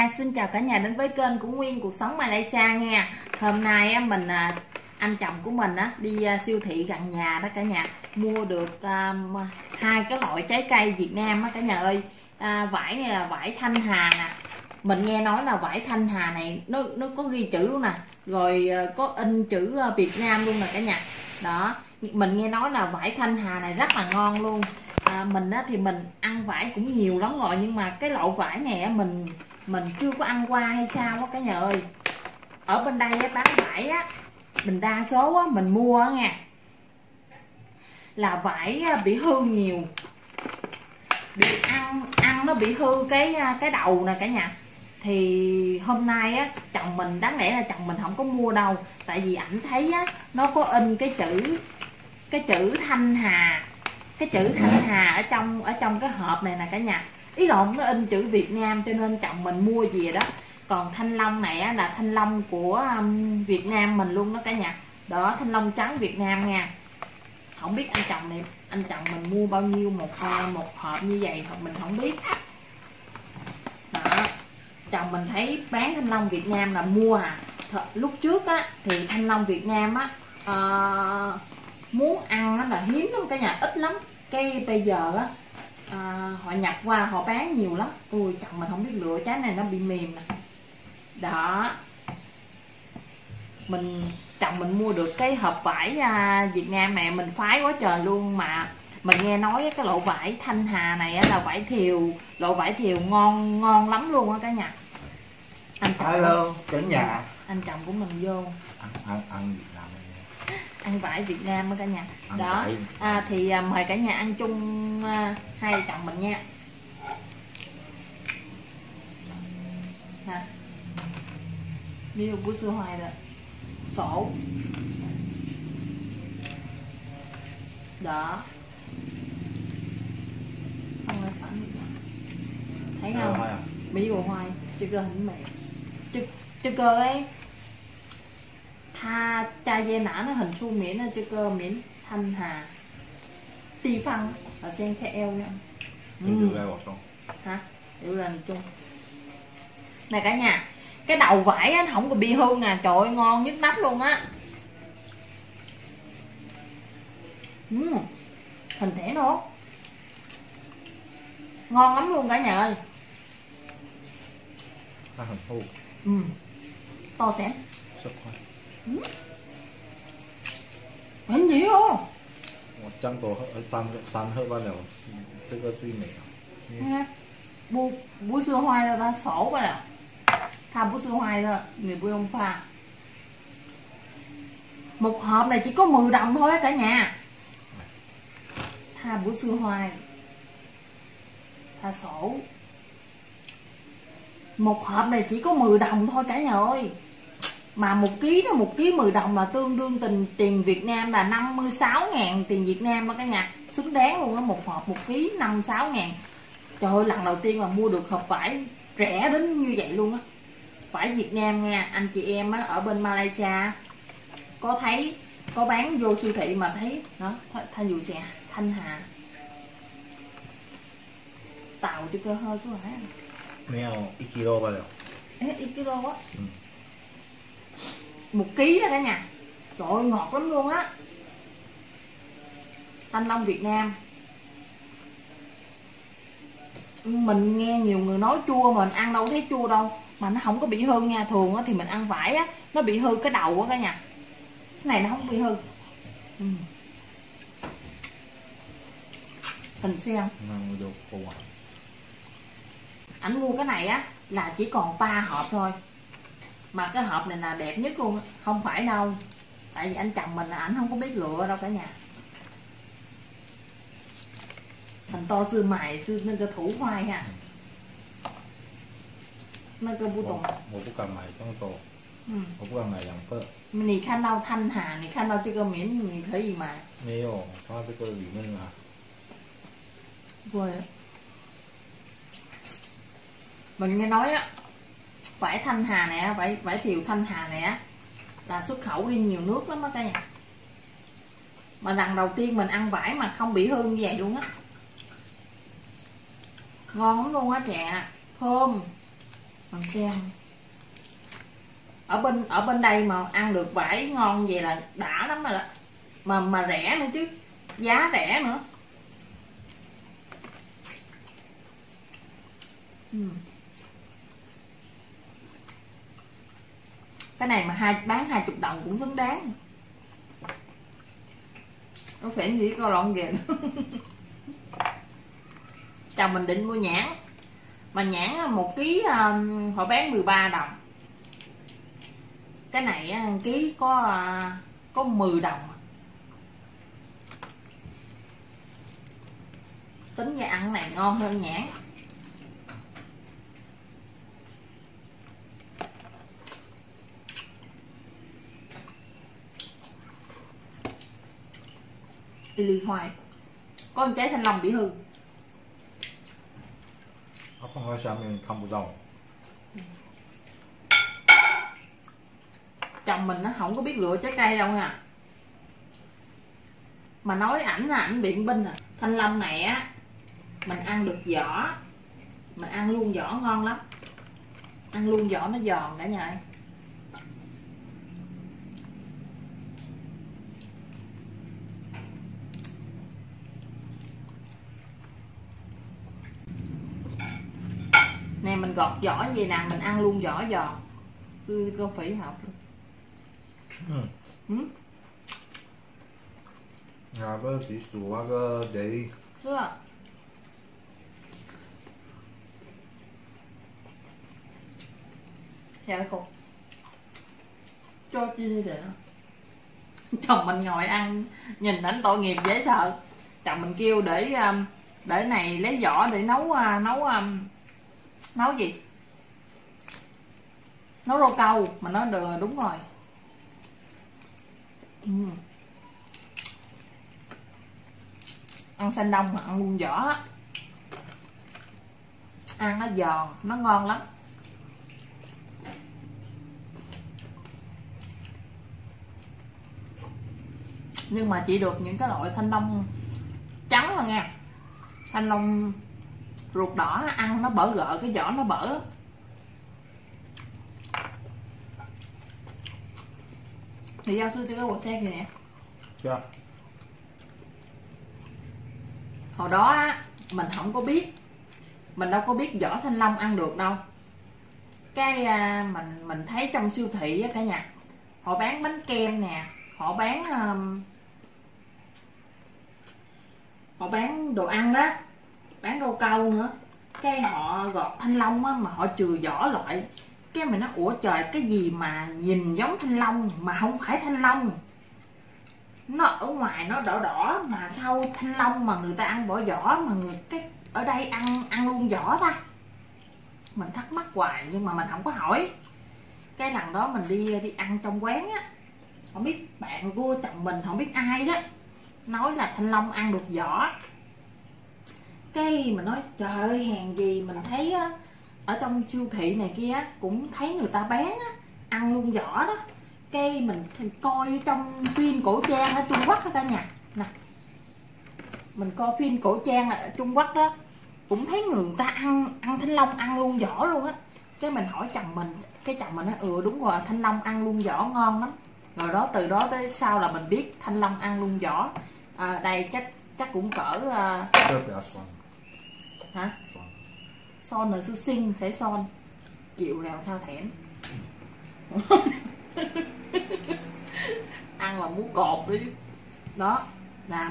À, xin chào cả nhà đến với kênh của Nguyên Cuộc Sống Malaysia nha. Hôm nay mình à, anh chồng của mình đi à, siêu thị gần nhà đó cả nhà. Mua được um, hai cái loại trái cây Việt Nam á cả nhà ơi. À, Vải này là vải Thanh Hà nè. Mình nghe nói là vải Thanh Hà này nó nó có ghi chữ luôn nè. Rồi có in chữ Việt Nam luôn nè cả nhà. Đó mình nghe nói là vải Thanh Hà này rất là ngon luôn. À, Mình á, thì mình ăn vải cũng nhiều lắm rồi Nhưng mà cái loại vải này á, mình mình chưa có ăn qua hay sao á cả nhà ơi. Ở bên đây á, bán vải á mình đa số á, mình mua á nha. Là vải bị hư nhiều. Bị ăn ăn nó bị hư cái cái đầu nè cả nhà. Thì hôm nay á chồng mình đáng lẽ là chồng mình không có mua đâu. Tại vì ảnh thấy á nó có in cái chữ cái chữ thanh hà cái chữ thanh hà ở trong ở trong cái hộp này nè cả nhà ý lộn nó in chữ Việt Nam cho nên chồng mình mua gì đó. Còn thanh long này á, là thanh long của um, Việt Nam mình luôn đó cả nhà. Đó thanh long trắng Việt Nam nha. Không biết anh chồng này anh chồng mình mua bao nhiêu một ờ, một hộp như vậy thì mình không biết. Đó chồng mình thấy bán thanh long Việt Nam là mua à. Thật, lúc trước á thì thanh long Việt Nam á uh, muốn ăn nó là hiếm lắm cả nhà ít lắm. Cái bây giờ á à, họ nhập qua họ bán nhiều lắm. Ui chồng mình không biết lựa trái này nó bị mềm nè. Đó. Mình chồng mình mua được cái hộp vải à, Việt Nam này mình phái quá trời luôn mà. Mình nghe nói cái lộ vải thanh hà này là vải thiều lộ vải thiều ngon ngon lắm luôn á cả nhà. Anh chồng hello cả nhà. Anh chồng của mình vô. Ăn ăn ăn ăn vải Việt Nam đó cả nhà. Ăn đó. à, thì à, mời cả nhà ăn chung à, hai chồng mình nha. Nè. Đi buổi xưa hoài rồi. Sổ. Đó. Không ai phản thấy không? mỹ của hoài chưa cơ hình mẹ. Chưa cơ ấy tha cha dê nã nó hình su miễn nó chữ cơ miễn thanh hà. Ti phân ở sen khe eo nha ừ. hả? Điều là chung này cả nhà cái đầu vải á không có bị hư nè. Trời ơi ngon nhất nắp luôn á. Ừ. hình thể nữa ngon lắm luôn cả nhà ơi. Ừ. to xẻn 嗯，很甜哦。我这样多喝三三喝罢了，这个最美了。嗯，不不是坏的，它熟不了。它不是坏的，你不用怕. Một hộp này chỉ có 10 đồng thôi cả nhà. Tha bữa xưa hoài. Tha sổ. Một hộp này chỉ có 10 đồng thôi cả nhà ơi mà một ký nó một ký 10 đồng là tương đương tình tiền Việt Nam là 56 ngàn tiền Việt Nam đó cả nhà xứng đáng luôn á một hộp một ký 56 ngàn trời ơi lần đầu tiên mà mua được hộp vải rẻ đến như vậy luôn á vải Việt Nam nha anh chị em á ở bên Malaysia có thấy có bán vô siêu thị mà thấy đó thanh dù xè thanh hà tàu chứ cơ hơi số hả 没有一 kg 罢了。哎，一 kg á. Ừ một ký đó cả nhà. Trời ơi ngọt lắm luôn á. Thanh long việt nam. Mình nghe nhiều người nói chua mà mình ăn đâu thấy chua đâu. Mà nó không có bị hư nha thường á thì mình ăn vải á nó bị hư cái đầu á cả nhà. Cái này nó không bị hư. Ừ. hình xem ảnh mua cái này á là chỉ còn ba hộp thôi mà cái hộp này là đẹp nhất luôn không phải đâu. Tại vì anh chồng mình là ảnh không có biết lựa đâu cả nhà. Thành to xưa mài xưa nên cho thủ khoai ha. Nên cho bù tùng một bút cầm mày trong tổ ừ. một bút cầm mày làm cơ mình đi khăn đau thanh hà này khăn đau chứ cơ miễn mình thấy gì mà. Nhiều thôi chứ cơ gì nên là. Rồi mình nghe nói á vải thanh hà nè, vải vải thiều thanh hà nè. Là xuất khẩu đi nhiều nước lắm đó cả nhà. Mà lần đầu tiên mình ăn vải mà không bị hư như vậy luôn á. Ngon lắm luôn á trẻ thơm. Mình xem. Ở bên ở bên đây mà ăn được vải ngon vậy là đã lắm rồi đó. Mà mà rẻ nữa chứ. Giá rẻ nữa. Ừ. cái này mà hai, bán hai chục đồng cũng xứng đáng. Nó phải gì có lon kìa. Chồng mình định mua nhãn. Mà nhãn một ký um, họ bán 13 đồng. Cái này um, ký có uh, có 10 đồng. Tính ra ăn này ngon hơn nhãn. lì hoài. Con trái thanh long bị hư. Nó không hơi sao mình không có dầu. Chồng mình nó không có biết lựa trái cây đâu nha mà nói ảnh là ảnh biện binh à. Thanh long này á mình ăn được vỏ mình ăn luôn vỏ ngon lắm. Ăn luôn vỏ nó giòn cả nhà ơi. Nè mình gọt vỏ gì nè mình ăn luôn vỏ giòn sư cô phỉ học 嗯，ừ? à cái bị sủa cái để chưa dạ cô. Cho chi đi để chồng mình ngồi ăn nhìn ảnh tội nghiệp dễ sợ. Chồng mình kêu để um, để này lấy vỏ để nấu uh, nấu um, nấu gì? Nấu rau câu, mà nó được đúng rồi. Ừ. ăn xanh đông mà ăn luôn vỏ ăn nó giòn, nó ngon lắm. Nhưng mà chỉ được những cái loại thanh long trắng thôi nha. Thanh long ruột đỏ ăn nó bở gợ cái vỏ nó bở. Lắm thì giao sư cho cái bột xe kìa nè. Chưa hồi đó á mình không có biết mình đâu có biết vỏ thanh long ăn được đâu. Cái à, mình mình thấy trong siêu thị á cả nhà họ bán bánh kem nè họ bán um, họ bán đồ ăn đó bán rau câu nữa. Cái họ gọt thanh long á, mà họ chừa vỏ lại. Cái mình nó ủa trời, cái gì mà nhìn giống thanh long mà không phải thanh long? Nó ở ngoài nó đỏ đỏ mà sau thanh long mà người ta ăn bỏ vỏ mà người, cái ở đây ăn ăn luôn vỏ ta? Mình thắc mắc hoài, nhưng mà mình không có hỏi. Cái lần đó mình đi đi ăn trong quán á, không biết bạn của chồng mình không biết ai đó, nói là thanh long ăn được vỏ cây mình nói trời ơi hàng gì mình thấy á, ở trong siêu thị này kia á, cũng thấy người ta bán á, ăn luôn vỏ đó. Cây mình coi trong phim cổ trang ở Trung Quốc hả cả nhà. Nè mình coi phim cổ trang ở Trung Quốc đó cũng thấy người ta ăn ăn thanh long ăn luôn vỏ luôn á. Cái mình hỏi chồng mình cái chồng mình nói ừ đúng rồi thanh long ăn luôn vỏ ngon lắm. Rồi đó từ đó tới sau là mình biết thanh long ăn luôn vỏ à, đây chắc chắc cũng cỡ uh hả? Son là sư sinh sẽ son. Chịu nào thao thẻn ăn là muốn cột đi đó, là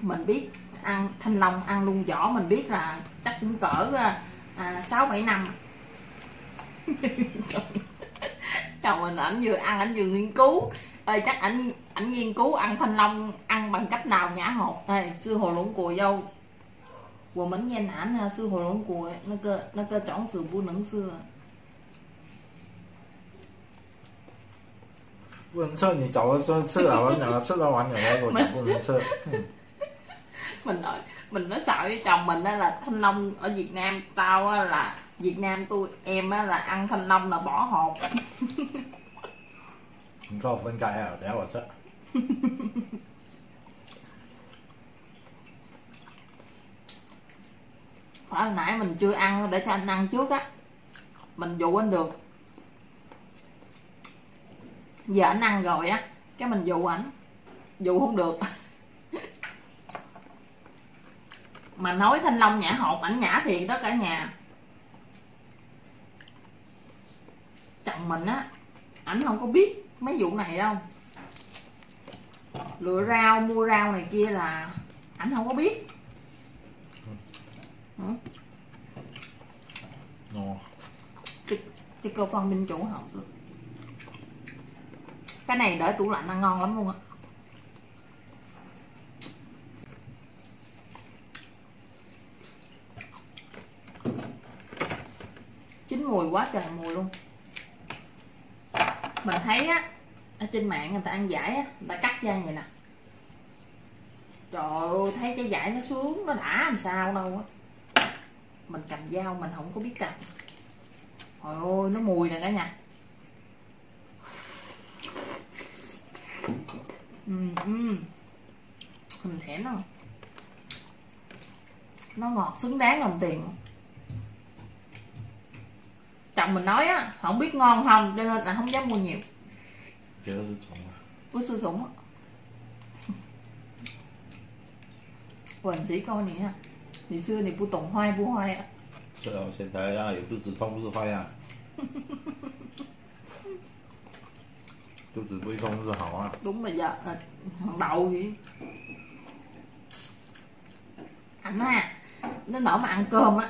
mình biết ăn thanh long, ăn luôn vỏ mình biết là chắc cũng cỡ à, à, sáu bảy năm. Chồng mình ảnh vừa ăn, ảnh vừa nghiên cứu. Ơi chắc ảnh ảnh nghiên cứu ăn thanh long ăn bằng cách nào nhả hột? Đây sư hồ lũng cùi dâu 我们越南呢是火龙果那个那个种子不能吃，不能吃，你早的时候吃了完了，吃了完了，我讲不能吃。嗯 mình nói mình nói sợ với chồng mình đó là thanh long ở Việt Nam tao á là Việt Nam tôi em á là ăn thanh long là bỏ hột 你跟我分开啊，等下 phải hồi nãy mình chưa ăn, để cho anh ăn trước á. Mình dụ anh được. Giờ anh ăn rồi á, cái mình dụ ảnh dụ không được. Mà nói thanh long nhã hột, ảnh nhã thiệt đó cả nhà. Chồng mình á, ảnh không có biết mấy vụ này đâu. Lựa rau, mua rau này kia là ảnh không có biết ừ. no à. cái cơ phân minh chủ hậu rồi cái này để tủ lạnh ăn ngon lắm luôn á. Chín mùi quá trời mùi luôn. Mình thấy á, ở trên mạng người ta ăn giải á, người ta cắt ra vậy nè. Trời ơi, thấy cái giải nó sướng, nó đã làm sao đâu á mình cầm dao mình không có biết cầm. trời ơi nó mùi nè cả nhà. Uhm, uhm. mình nó nó ngọt xứng đáng đồng tiền. Chồng mình nói á không biết ngon không cho nên là không dám mua nhiều. Bút sư sủng á. Quần sĩ coi ha 你啊你说你不懂坏不坏啊这我现在呀有肚子痛不是坏呀，肚子不痛是好啊。 đúng là giờ à, thằng đầu vậy anh ha nó nổi mà ăn cơm á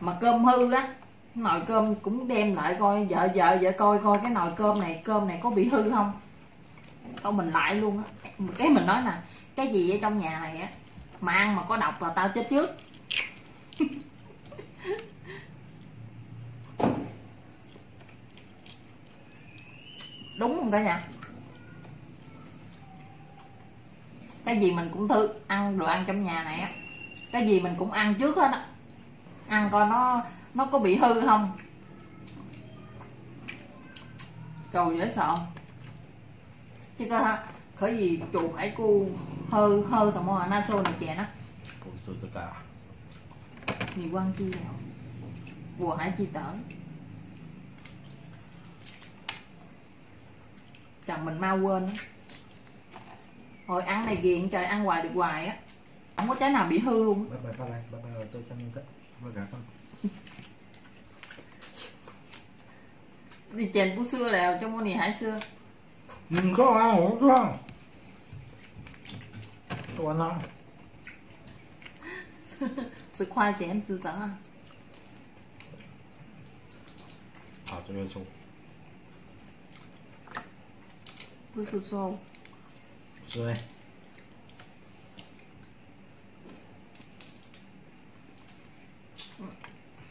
mà cơm hư á nồi cơm cũng đem lại coi vợ vợ vợ coi coi cái nồi cơm này cơm này có bị hư không thôi mình lại luôn á cái mình nói nè cái gì ở trong nhà này á mà ăn mà có độc là tao chết trước. Đúng không cả nhà? Cái gì mình cũng thử ăn đồ ăn trong nhà này á. Cái gì mình cũng ăn trước hết á. Ăn coi nó nó có bị hư không? Cầu dễ sợ. Chứ có khởi gì chuột phải cu hơ hơ xong rồi na xô này chè nó 不是这个啊， 你忘记了我还记得chồng mình mau quên á. hồi ăn này ghiền trời ăn hoài được hoài á không có trái nào bị hư luôn 拜拜拜拜拜拜，我在下面看，我给他看。 đi chèn bút xưa lèo cho môn này hãy xưa 你看啊，我看， 完了。吃吃快些吃的啊好这个就不是说。是嘞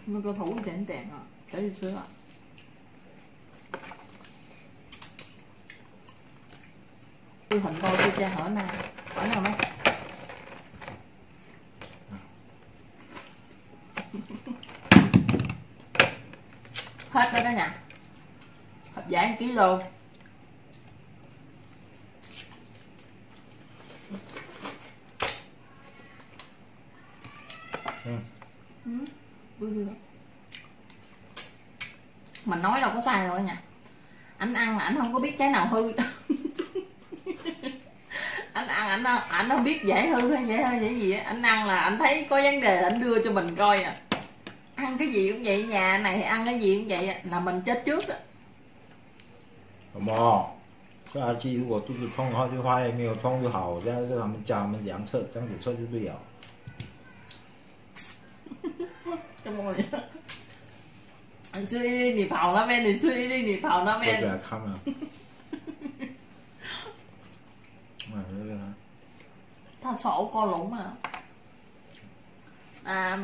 那个头一点点啊可以吃了有很多就在好南完了没 kg Ừ. Ừ, mình nói đâu có sai đâu nha. anh ăn là anh không có biết trái nào hư. Anh ăn anh anh không biết dễ hư hay dễ hơi dễ gì á. Anh ăn là anh thấy có vấn đề anh đưa cho mình coi à. Ăn cái gì cũng vậy nhà này ăn cái gì cũng vậy là mình chết trước đó 什么？下一季如果肚子痛的话，就发现没有痛就好。现在是他们教他们量测，这样子测就对了。 trong môi anh suy đi nhịp phòng nó bên thì suy đi nhịp phòng nó 我给 bên 他看了。啊，这个 tao sổ co lủng mà à,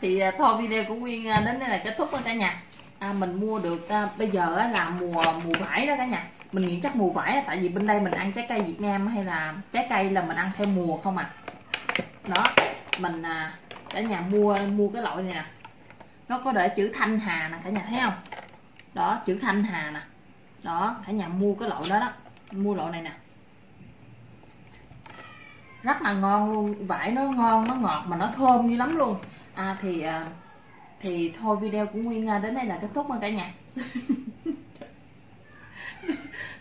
thì à, thôi video của Nguyên à, đến đây là kết thúc rồi cả nhà à, mình mua được à, bây giờ á là mùa mùa vải đó cả nhà. Mình nghĩ chắc mùa vải á, tại vì bên đây mình ăn trái cây Việt Nam hay là trái cây là mình ăn theo mùa không à? Đó mình à, cả nhà mua mua cái loại này nè. Nó có để chữ Thanh Hà nè cả nhà thấy không? Đó chữ Thanh Hà nè. Đó cả nhà mua cái loại đó đó. Mua loại này nè. Rất là ngon luôn vải nó ngon nó ngọt mà nó thơm dữ lắm luôn. À thì à, thì thôi video của Nguyên à, đến đây là kết thúc rồi cả nhà.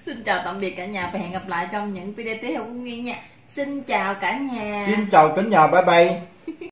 Xin chào tạm biệt cả nhà và hẹn gặp lại trong những video tiếp theo của Nguyên nha. Xin chào cả nhà. Xin chào cả nhà bye bye